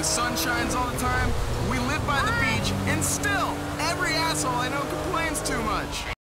the sun shines all the time, we live by the beach, and still, every asshole I know complains too much.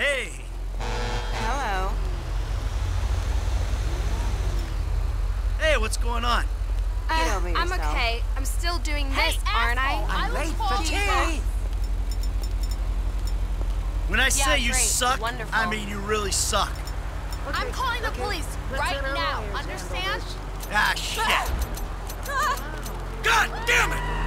Hey! Hello. Hey, what's going on? Get Uh, over I'm okay. I'm still doing Hey, this, aren't I? asshole, I I'm late for calling you. tea. When I say you great, suck, wonderful. I mean you really suck. I'm calling the police right now. Understand? Ah, shit! God damn it!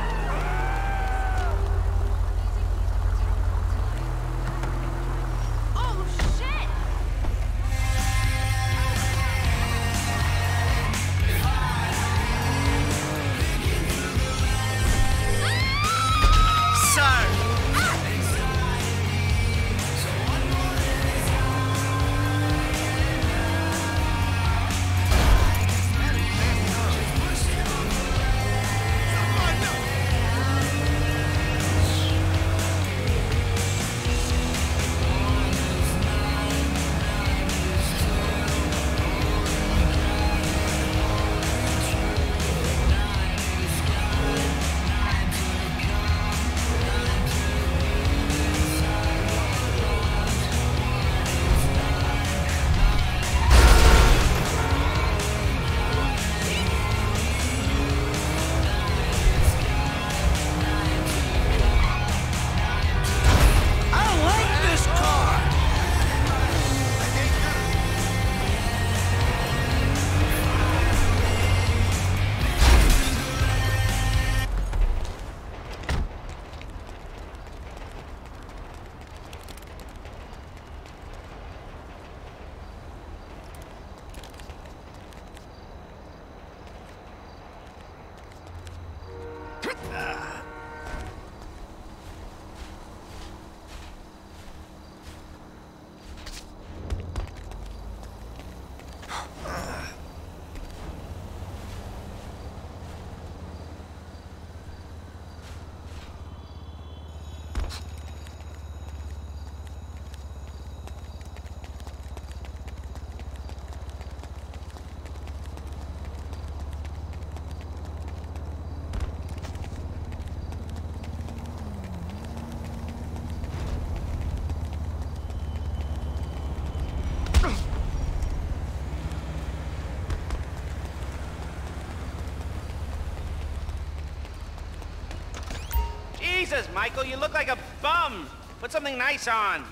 Jesus, Michael, you look like a bum. Put something nice on.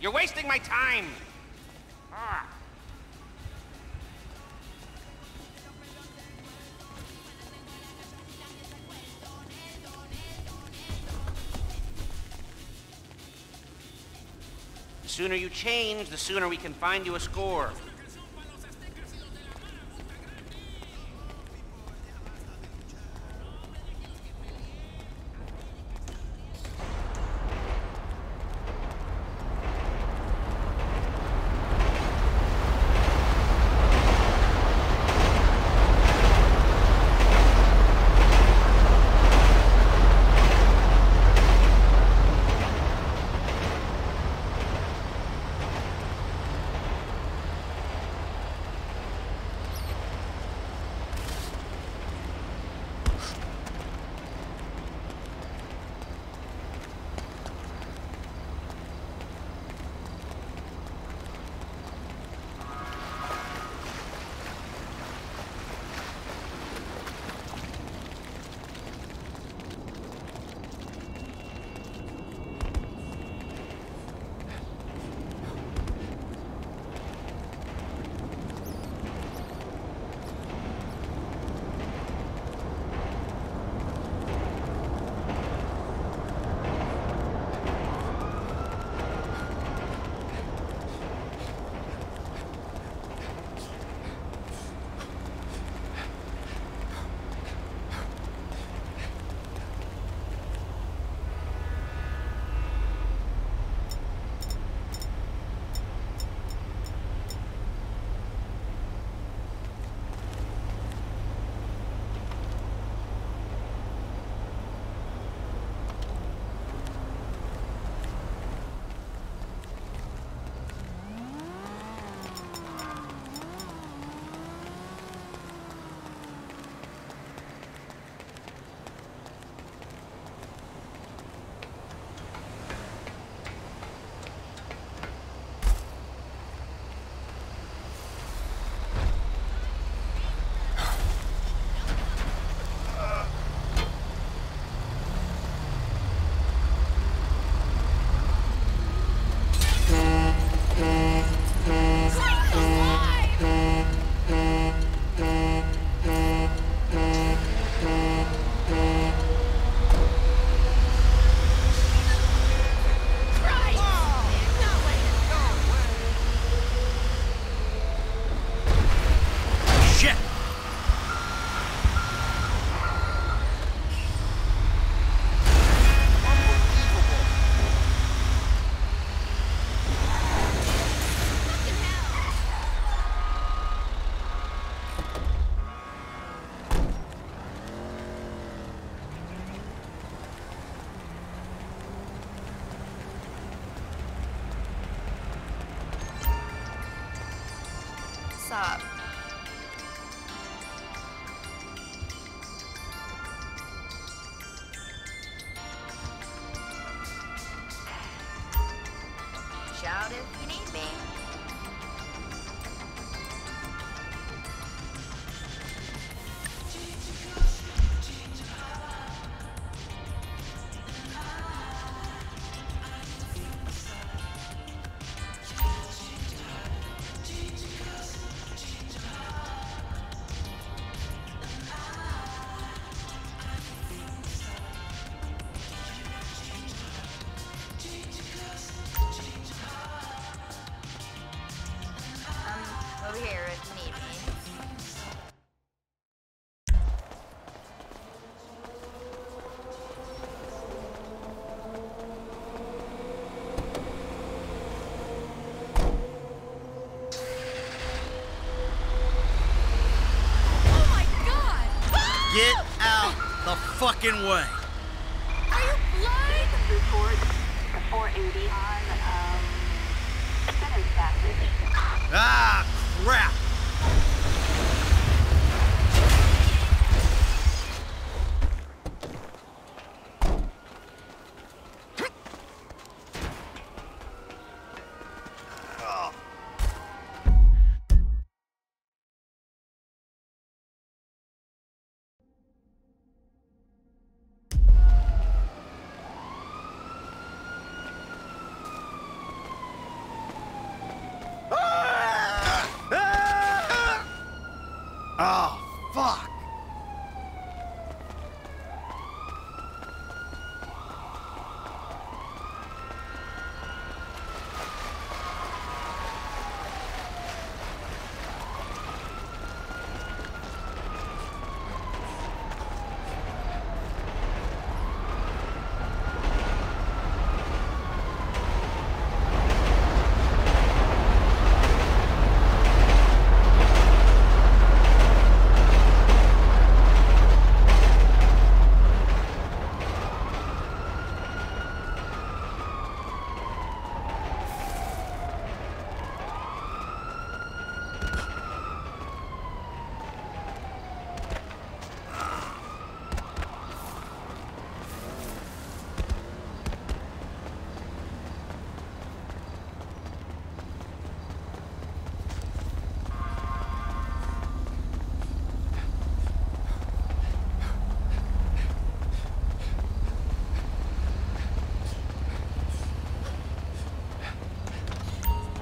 You're wasting my time. Ah. The sooner you change, the sooner we can find you a score. Stop. Fucking way! Are you blind? report 480 on um, Simmons Passage. Ah, crap!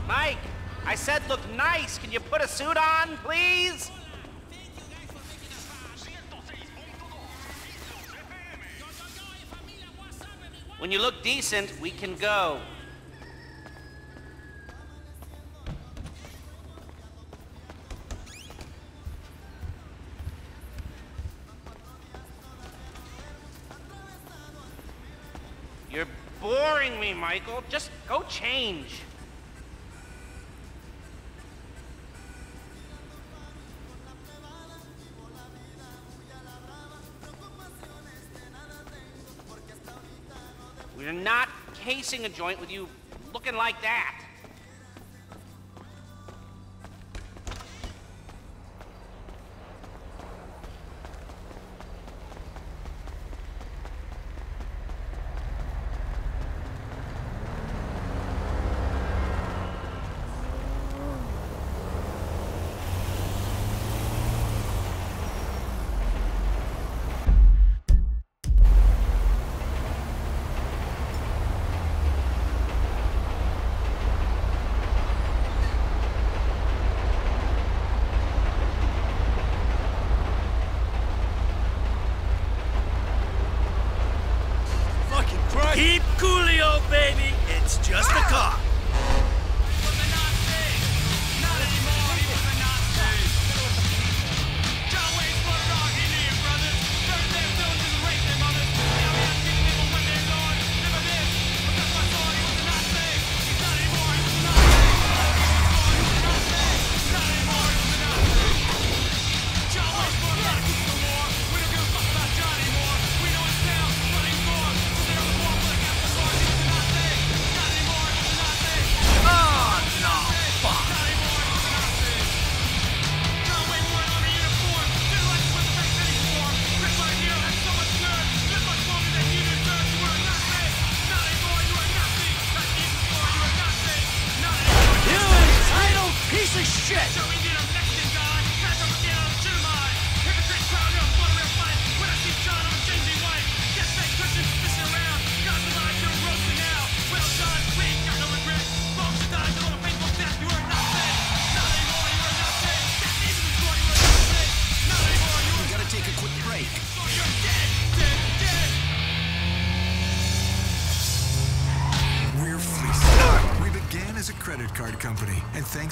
Mike, I look nice. Can you put a suit on, please? When you look decent, we can go. You're boring me, Michael. Just go change. Casing a joint with you looking like that. Keep coolio, baby. It's just a car.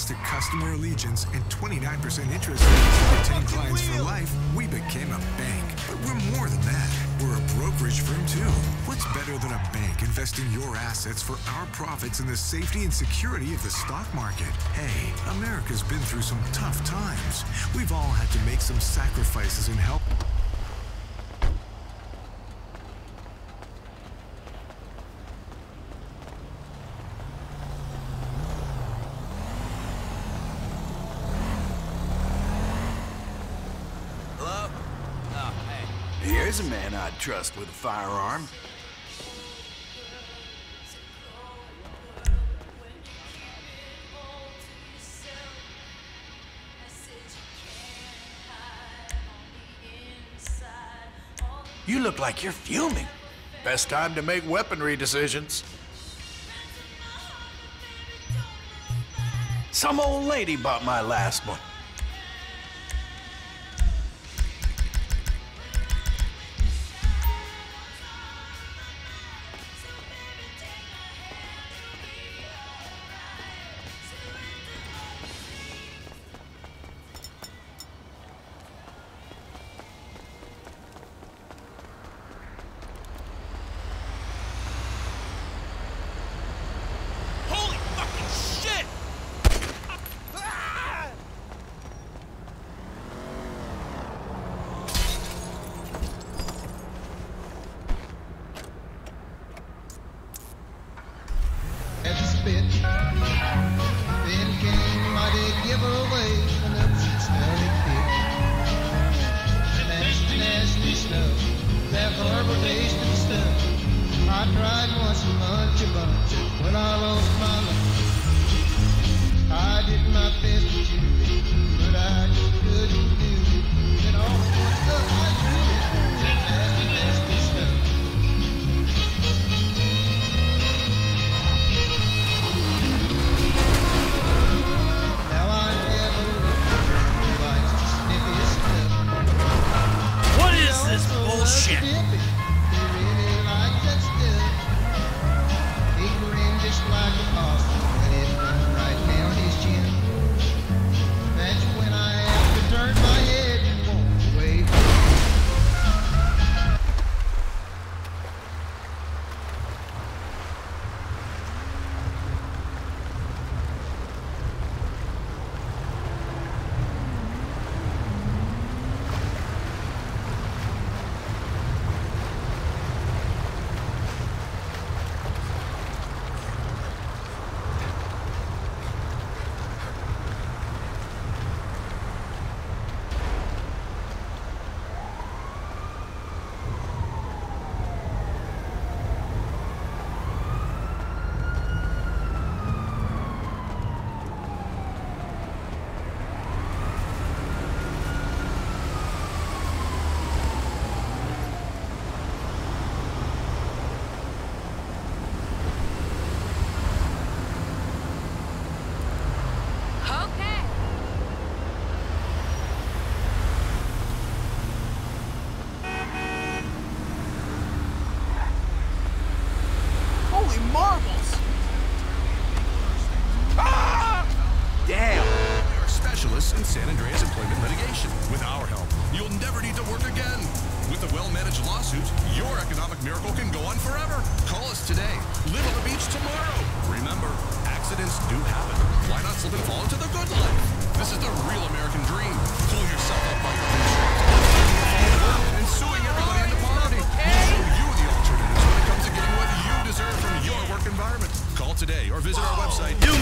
To customer allegiance and 29% interest to retain clients for life, we became a bank. But we're more than that. We're a brokerage firm too. What's better than a bank investing your assets for our profits in the safety and security of the stock market? Hey, America's been through some tough times. We've all had to make some sacrifices and help. Hello? Oh, hey. Here's a man I'd trust with a firearm. You look like you're fuming. Best time to make weaponry decisions. Some old lady bought my last one.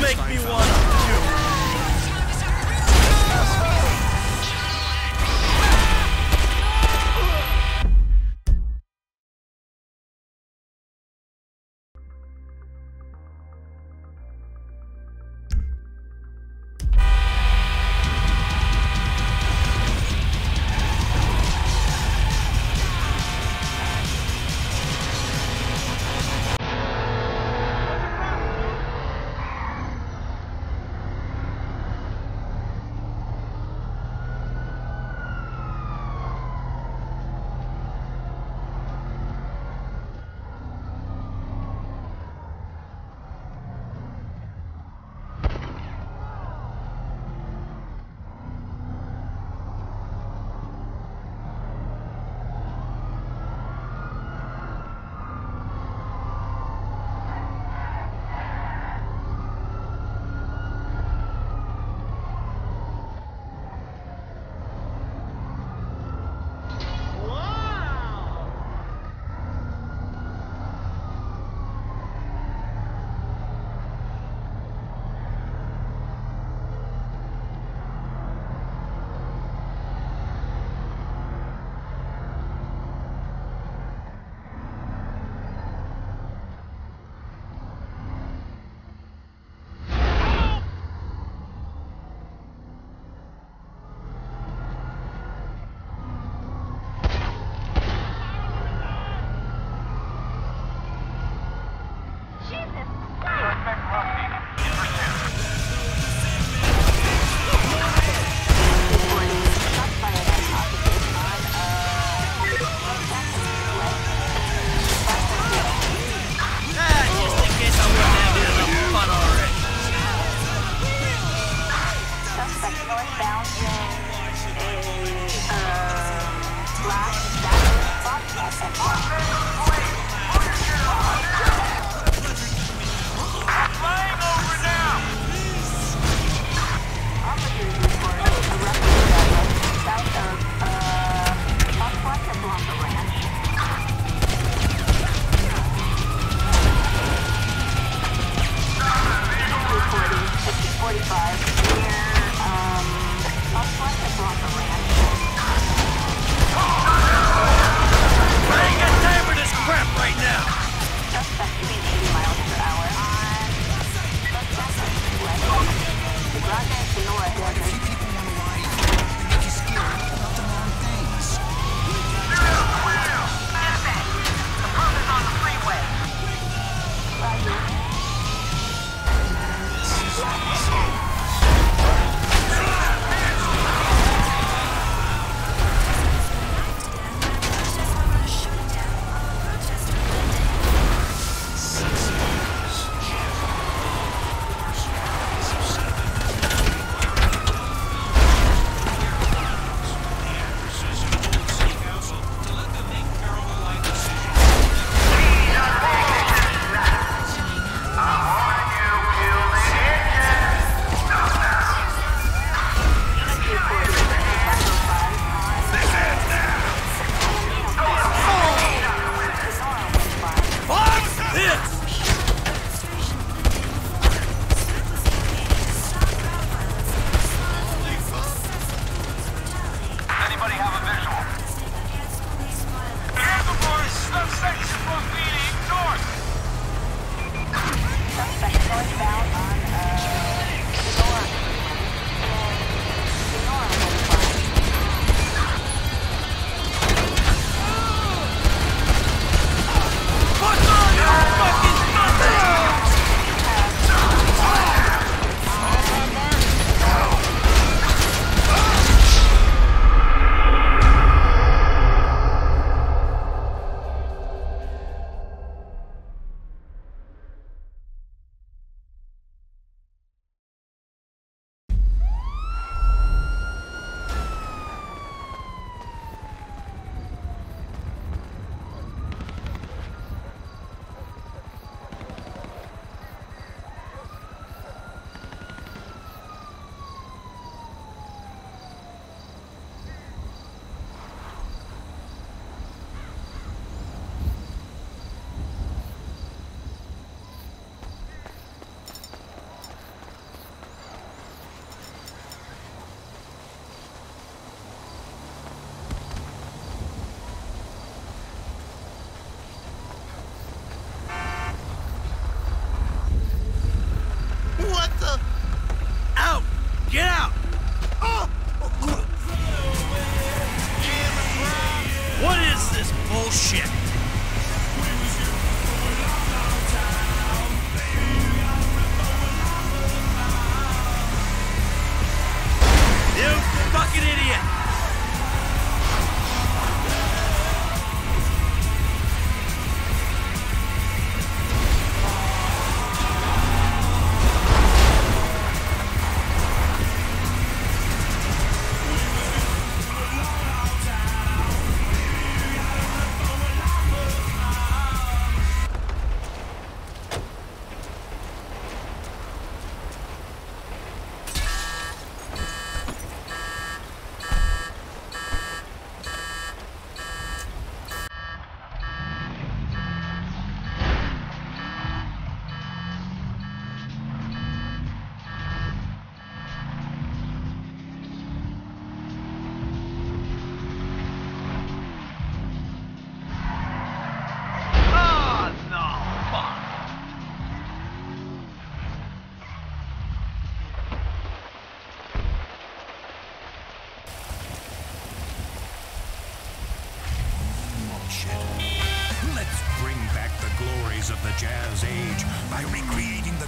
Make me wanna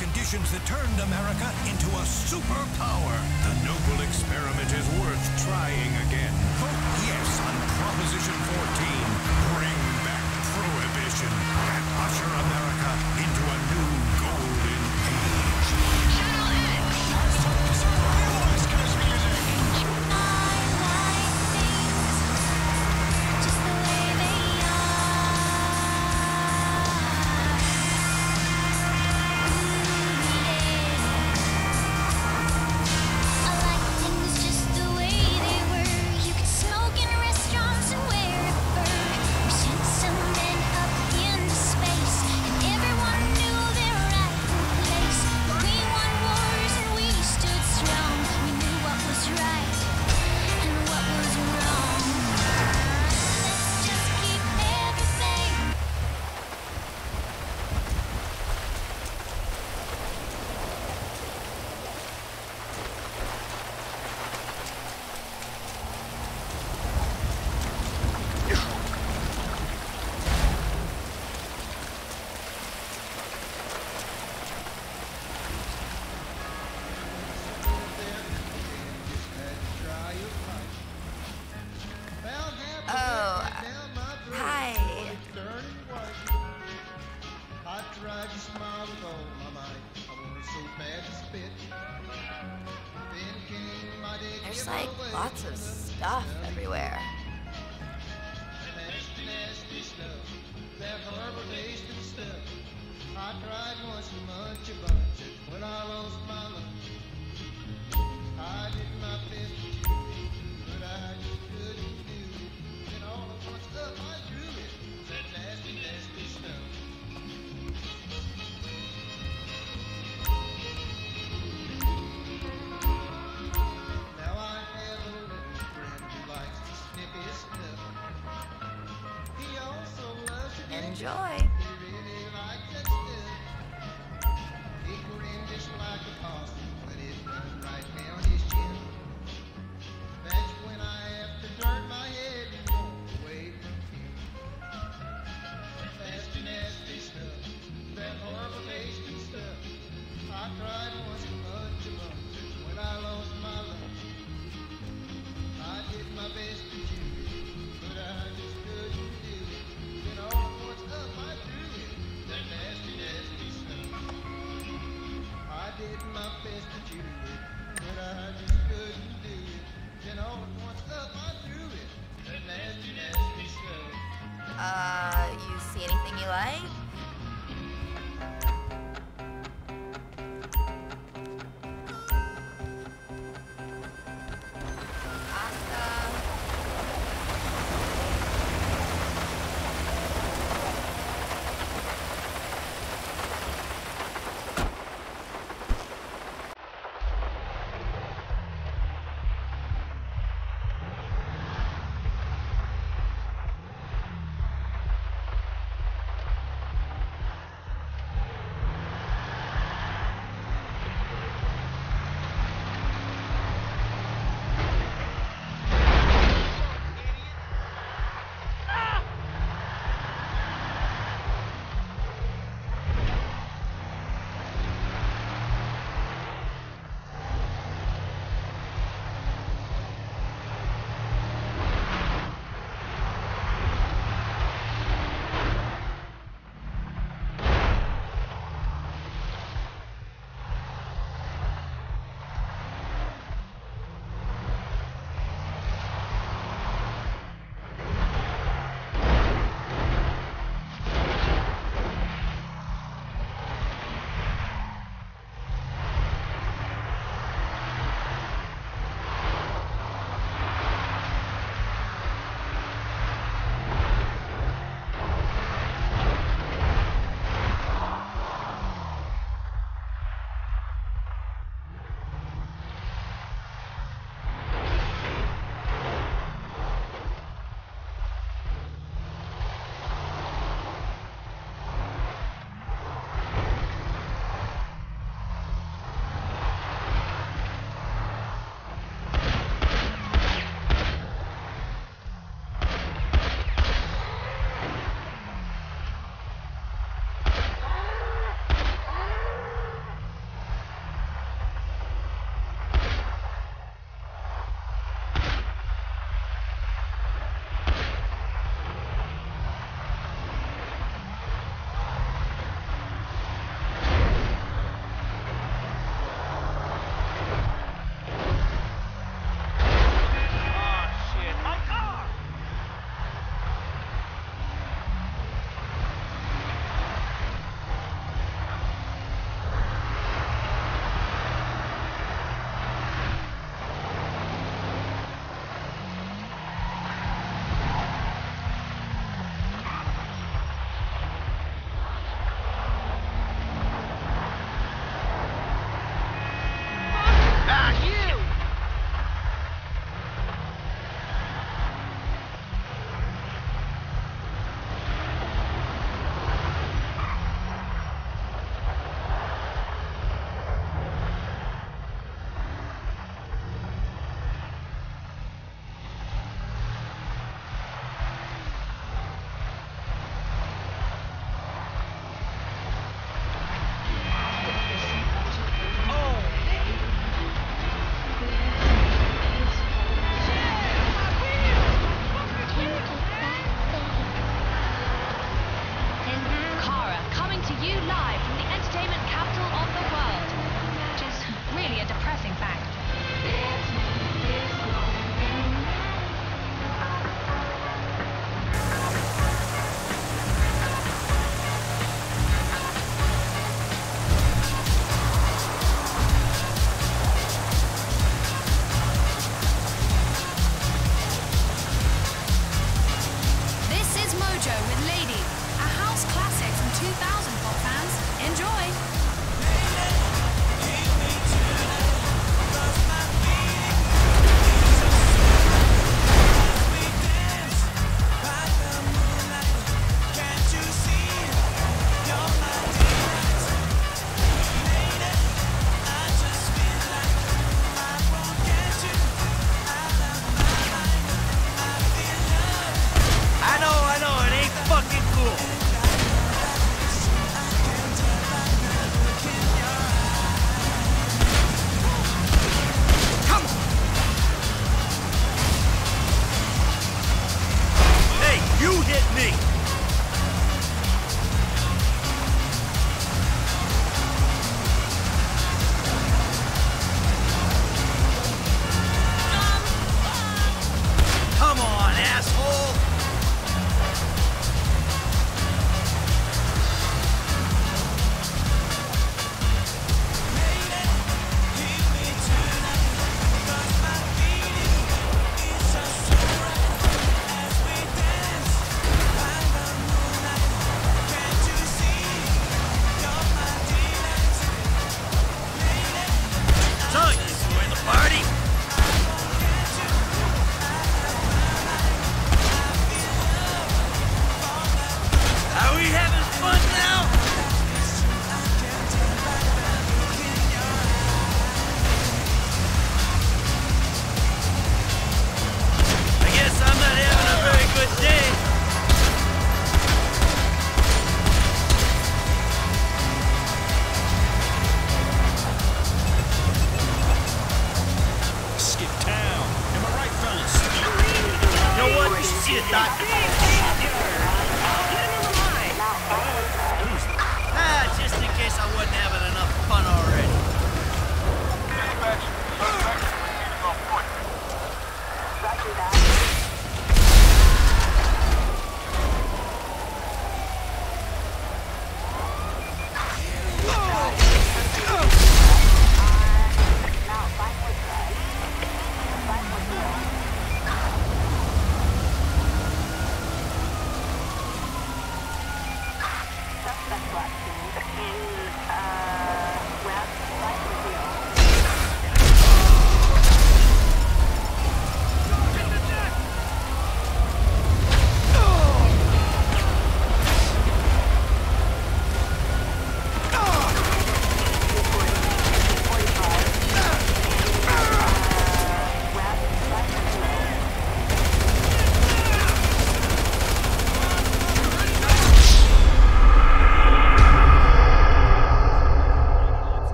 conditions that turned America into a superpower. The noble experiment is worth trying again. Vote yes on Proposition 14. Bring back Prohibition and usher America.